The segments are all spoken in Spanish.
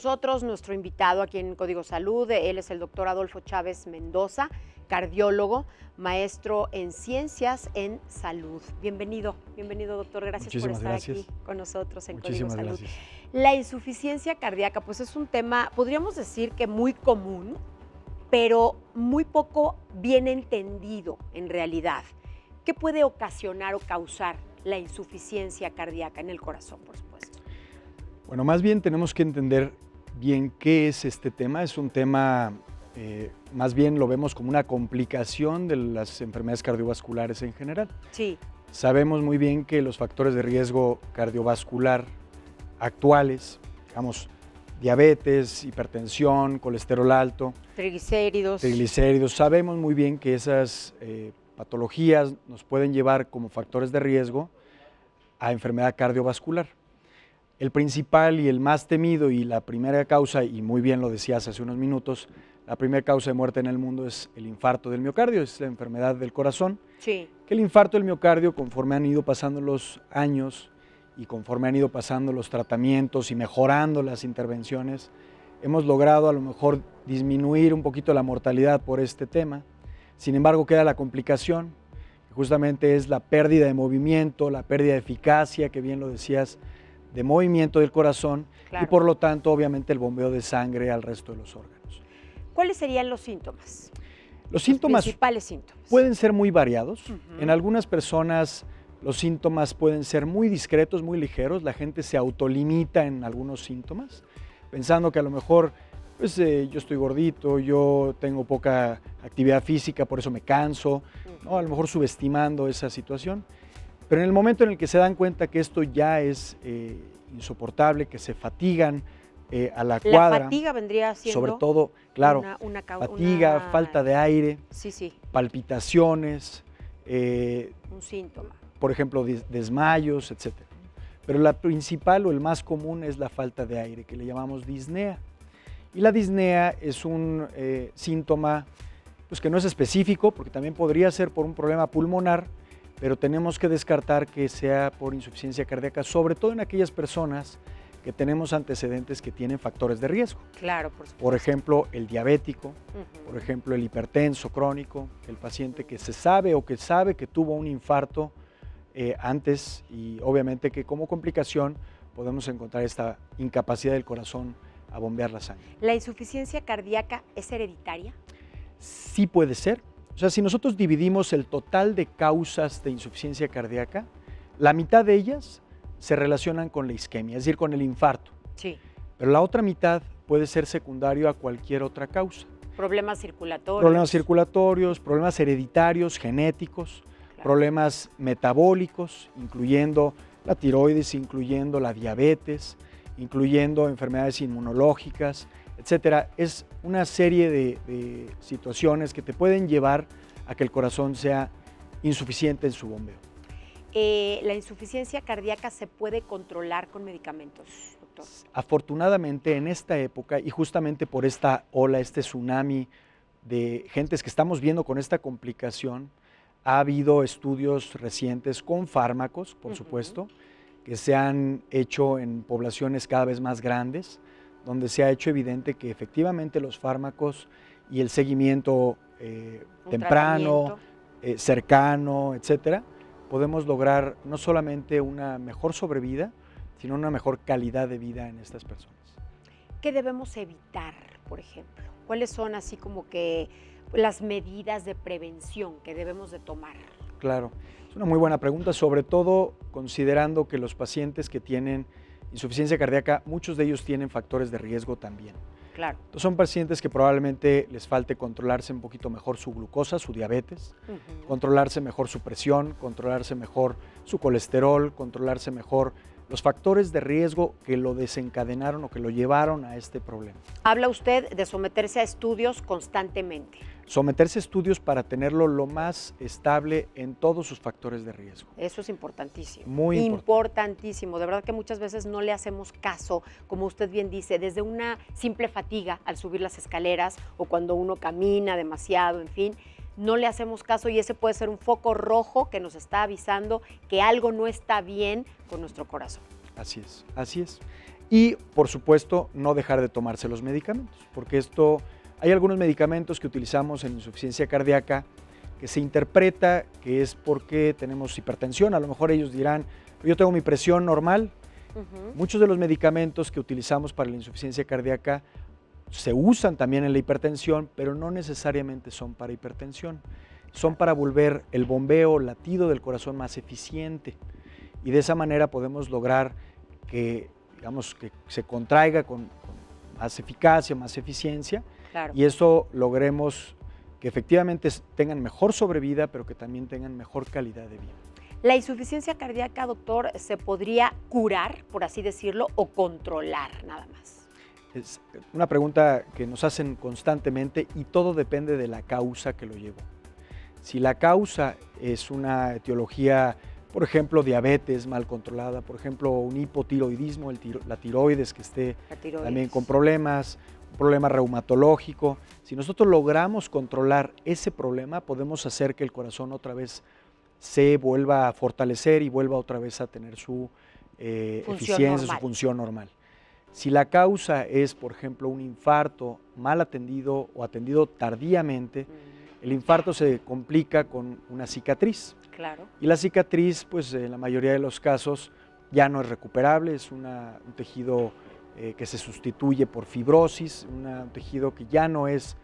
Nosotros, nuestro invitado aquí en Código Salud, él es el doctor Adolfo Chávez Mendoza, cardiólogo, maestro en ciencias en salud. Bienvenido, bienvenido doctor, gracias por estar aquí con nosotros en Código Salud. La insuficiencia cardíaca, pues es un tema, podríamos decir que muy común, pero muy poco bien entendido en realidad. ¿Qué puede ocasionar o causar la insuficiencia cardíaca en el corazón, por supuesto? Bueno, más bien tenemos que entender bien qué es este tema. Es un tema, eh, más bien lo vemos como una complicación de las enfermedades cardiovasculares en general. Sí. Sabemos muy bien que los factores de riesgo cardiovascular actuales, digamos, diabetes, hipertensión, colesterol alto, triglicéridos. Triglicéridos. Sabemos muy bien que esas eh, patologías nos pueden llevar como factores de riesgo a enfermedad cardiovascular. El principal y el más temido y la primera causa, y muy bien lo decías hace unos minutos, la primera causa de muerte en el mundo es el infarto del miocardio, es la enfermedad del corazón. Sí. Que el infarto del miocardio, conforme han ido pasando los años y conforme han ido pasando los tratamientos y mejorando las intervenciones, hemos logrado a lo mejor disminuir un poquito la mortalidad por este tema. Sin embargo, queda la complicación, que justamente es la pérdida de movimiento, la pérdida de eficacia, que bien lo decías, de movimiento del corazón y por lo tanto obviamente el bombeo de sangre al resto de los órganos. ¿Cuáles serían los síntomas? Los, síntomas principales síntomas. pueden ser muy variados. En algunas personas los síntomas pueden ser muy discretos, muy ligeros. La gente se autolimita en algunos síntomas, pensando que a lo mejor pues, eh, yo estoy gordito, yo tengo poca actividad física, por eso me canso, ¿no? a lo mejor subestimando esa situación. Pero en el momento en el que se dan cuenta que esto ya es eh, insoportable, que se fatigan eh, a la cuadra. La fatiga vendría siendo. Sobre todo, claro, una, fatiga, falta de aire, sí, sí. palpitaciones. Eh, Un síntoma. Por ejemplo, desmayos, etc. Pero la principal o el más común es la falta de aire, que le llamamos disnea. Y la disnea es un síntoma pues, que no es específico, porque también podría ser por un problema pulmonar, pero tenemos que descartar que sea por insuficiencia cardíaca, sobre todo en aquellas personas que tenemos antecedentes que tienen factores de riesgo. Claro, por supuesto. Por ejemplo, el diabético, por ejemplo, el hipertenso crónico, el paciente que se sabe o que sabe que tuvo un infarto eh, antes y obviamente que como complicación podemos encontrar esta incapacidad del corazón a bombear la sangre. ¿La insuficiencia cardíaca es hereditaria? Sí puede ser, o sea, si nosotros dividimos el total de causas de insuficiencia cardíaca, la mitad de ellas se relacionan con la isquemia, es decir, con el infarto. Sí. Pero la otra mitad puede ser secundario a cualquier otra causa. Problemas circulatorios. Problemas circulatorios, problemas hereditarios, genéticos, problemas metabólicos, incluyendo la tiroides, incluyendo la diabetes, incluyendo enfermedades inmunológicas, etcétera. Es una serie de, situaciones que te pueden llevar a que el corazón sea insuficiente en su bombeo. Eh, ¿La insuficiencia cardíaca se puede controlar con medicamentos, doctor? Afortunadamente en esta época y justamente por esta ola, este tsunami de gentes que estamos viendo con esta complicación, ha habido estudios recientes con fármacos, por supuesto, que se han hecho en poblaciones cada vez más grandes, donde se ha hecho evidente que efectivamente los fármacos y el seguimiento eh, temprano, eh, cercano, etcétera, podemos lograr no solamente una mejor sobrevida, sino una mejor calidad de vida en estas personas. ¿Qué debemos evitar, por ejemplo? ¿Cuáles son así como que las medidas de prevención que debemos de tomar? Claro, es una muy buena pregunta, sobre todo considerando que los pacientes que tienen insuficiencia cardíaca, muchos de ellos tienen factores de riesgo también. Claro. son pacientes que probablemente les falte controlarse un poquito mejor su glucosa, su diabetes, controlarse mejor su presión, controlarse mejor su colesterol, controlarse mejor los factores de riesgo que lo desencadenaron o que lo llevaron a este problema. Habla usted de someterse a estudios constantemente. Someterse a estudios para tenerlo lo más estable en todos sus factores de riesgo. Eso es importantísimo. Muy importantísimo. De verdad que muchas veces no le hacemos caso, como usted bien dice, desde una simple fatiga al subir las escaleras o cuando uno camina demasiado, en fin no le hacemos caso y ese puede ser un foco rojo que nos está avisando que algo no está bien con nuestro corazón. Así es, así es. Y, por supuesto, no dejar de tomarse los medicamentos, porque esto, hay algunos medicamentos que utilizamos en insuficiencia cardíaca que se interpreta que es porque tenemos hipertensión. A lo mejor ellos dirán, yo tengo mi presión normal. Muchos de los medicamentos que utilizamos para la insuficiencia cardíaca se usan también en la hipertensión, pero no necesariamente son para hipertensión. Son para volver el bombeo, latido del corazón más eficiente. Y de esa manera podemos lograr que, digamos, que se contraiga con, más eficacia, más eficiencia. Y eso logremos que efectivamente tengan mejor sobrevida, pero que también tengan mejor calidad de vida. ¿La insuficiencia cardíaca, doctor, se podría curar, por así decirlo, o controlar nada más? Es una pregunta que nos hacen constantemente y todo depende de la causa que lo llevó. Si la causa es una etiología, por ejemplo, diabetes mal controlada, por ejemplo, un hipotiroidismo, la tiroides que esté también con problemas, problema reumatológico, si nosotros logramos controlar ese problema, podemos hacer que el corazón otra vez se vuelva a fortalecer y vuelva otra vez a tener su eh, eficiencia, su función normal. Si la causa es, por ejemplo, un infarto mal atendido o atendido tardíamente, el infarto se complica con una cicatriz. Claro. Y la cicatriz, pues en la mayoría de los casos, ya no es recuperable, es un tejido eh, que se sustituye por fibrosis, un tejido que ya no es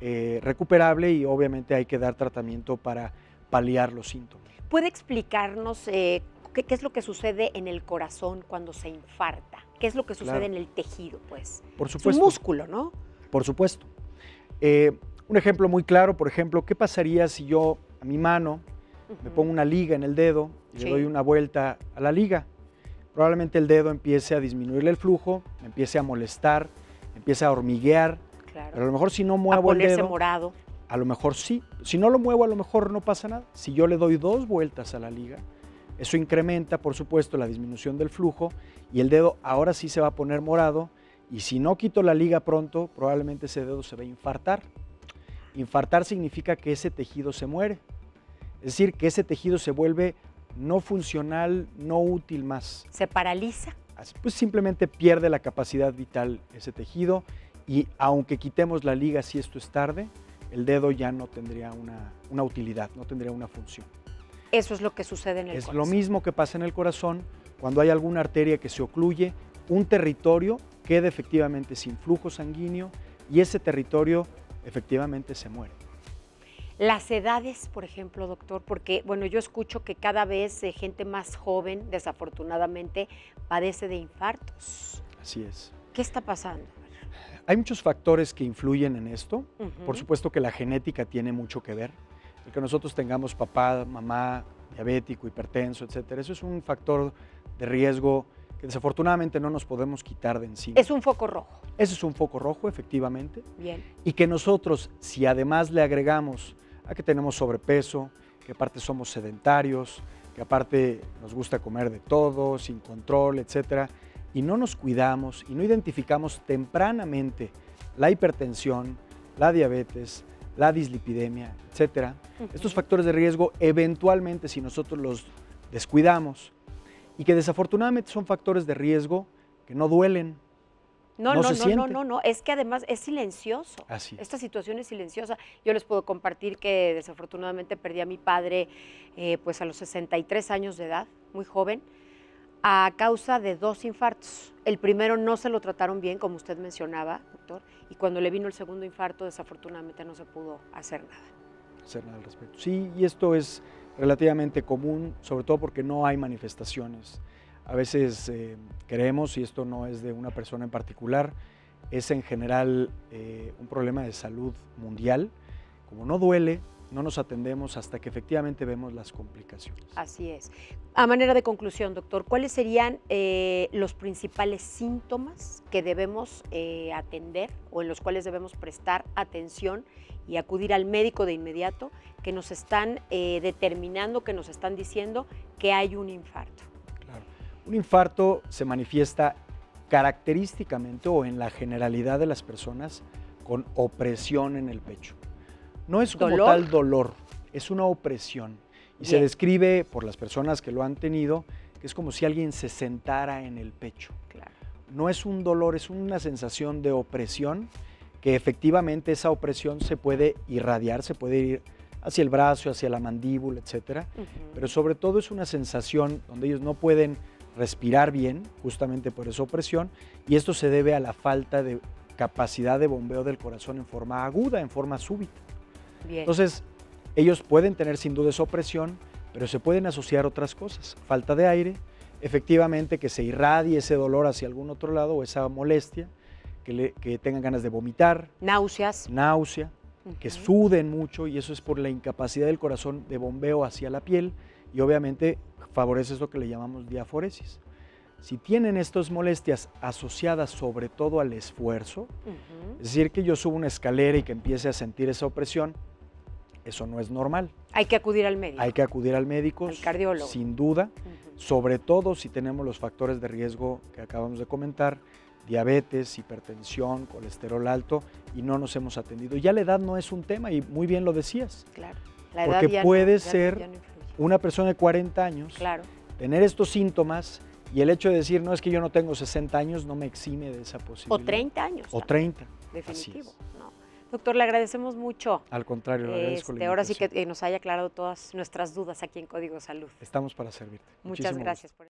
eh, recuperable y obviamente hay que dar tratamiento para paliar los síntomas. ¿Puede explicarnos eh, qué, es lo que sucede en el corazón cuando se infarta? ¿Qué es lo que sucede en el tejido, pues? Por supuesto. Es un músculo, ¿no? Por supuesto. Un ejemplo muy claro, por ejemplo, ¿qué pasaría si yo a mi mano me pongo una liga en el dedo y le doy una vuelta a la liga? Probablemente el dedo empiece a disminuirle el flujo, empiece a molestar, empiece a hormiguear, pero a lo mejor si no muevo el dedo, morado. A lo mejor sí. Si no lo muevo, a lo mejor no pasa nada. Si yo le doy dos vueltas a la liga, eso incrementa, por supuesto, la disminución del flujo y el dedo ahora sí se va a poner morado. Y si no quito la liga pronto, probablemente ese dedo se va a infartar. Infartar significa que ese tejido se muere. Es decir, que ese tejido se vuelve no funcional, no útil más. ¿Se paraliza? Pues simplemente pierde la capacidad vital ese tejido y aunque quitemos la liga si esto es tarde, el dedo ya no tendría una, utilidad, no tendría una función. Eso es lo que sucede en el corazón. Es lo mismo que pasa en el corazón cuando hay alguna arteria que se ocluye, un territorio queda efectivamente sin flujo sanguíneo y ese territorio efectivamente se muere. Las edades, por ejemplo, doctor, porque bueno, yo escucho que cada vez eh, gente más joven, desafortunadamente, padece de infartos. Así es. ¿Qué está pasando? Hay muchos factores que influyen en esto. Por supuesto que la genética tiene mucho que ver. El que nosotros tengamos papá, mamá, diabético, hipertenso, etcétera, eso es un factor de riesgo que desafortunadamente no nos podemos quitar de encima. Es un foco rojo. Ese es un foco rojo, efectivamente. Bien. Y que nosotros, si además le agregamos a que tenemos sobrepeso, que aparte somos sedentarios, que aparte nos gusta comer de todo, sin control, etcétera, y no nos cuidamos y no identificamos tempranamente la hipertensión, la diabetes, la dislipidemia, etcétera, estos factores de riesgo eventualmente si nosotros los descuidamos y que desafortunadamente son factores de riesgo que no duelen, no, no, no, no, no, no, es que además es silencioso. Así Esta situación es silenciosa. Yo les puedo compartir que desafortunadamente perdí a mi padre eh, pues a los 63 años de edad, muy joven a causa de dos infartos. El primero no se lo trataron bien, como usted mencionaba, doctor, y cuando le vino el segundo infarto, desafortunadamente no se pudo hacer nada. Hacer nada al respecto. Sí, y esto es relativamente común, sobre todo porque no hay manifestaciones. A veces eh, creemos, y esto no es de una persona en particular, es en general eh, un problema de salud mundial. Como no duele, no nos atendemos hasta que efectivamente vemos las complicaciones. Así es. A manera de conclusión, doctor, ¿cuáles serían eh, los principales síntomas que debemos atender o en los cuales debemos prestar atención y acudir al médico de inmediato que nos están determinando, que nos están diciendo que hay un infarto? Claro. Un infarto se manifiesta característicamente o en la generalidad de las personas con opresión en el pecho. No es como tal dolor, es una opresión. Y se describe por las personas que lo han tenido que es como si alguien se sentara en el pecho. no es un dolor, es una sensación de opresión, que efectivamente esa opresión se puede irradiar, se puede ir hacia el brazo, hacia la mandíbula, etcétera, pero sobre todo es una sensación donde ellos no pueden respirar bien, justamente por esa opresión, y esto se debe a la falta de capacidad de bombeo del corazón en forma aguda, en forma súbita. Entonces, ellos pueden tener sin duda esa opresión, pero se pueden asociar otras cosas, falta de aire, efectivamente que se irradie ese dolor hacia algún otro lado o esa molestia, que, que tengan ganas de vomitar. Náuseas. Náusea, que suden mucho y eso es por la incapacidad del corazón de bombeo hacia la piel y obviamente favorece eso que le llamamos diaforesis. Si tienen estas molestias asociadas sobre todo al esfuerzo, es decir, que yo subo una escalera y que empiece a sentir esa opresión, eso no es normal. Hay que acudir al médico. Hay que acudir al médico. Al cardiólogo. Sin duda, sobre todo si tenemos los factores de riesgo que acabamos de comentar, diabetes, hipertensión, colesterol alto y no nos hemos atendido. Ya la edad no es un tema y muy bien lo decías. Claro. La edad porque puede ser una persona de 40 años, claro. tener estos síntomas y el hecho de decir, no es que yo no tengo 60 años, no me exime de esa posibilidad. O 30 años. O 30. Definitivo. Doctor, le agradecemos mucho. Al contrario, le agradezco este, Ahora sí que nos haya aclarado todas nuestras dudas aquí en Código Salud. Estamos para servirte. Muchas gracias por